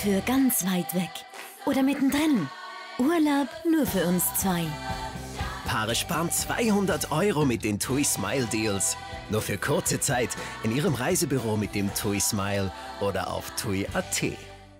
für ganz weit weg. Oder mittendrin. Urlaub nur für uns zwei. Paare sparen 200 Euro mit den TUI Smile Deals. Nur für kurze Zeit in Ihrem Reisebüro mit dem TUI Smile oder auf TUI.at.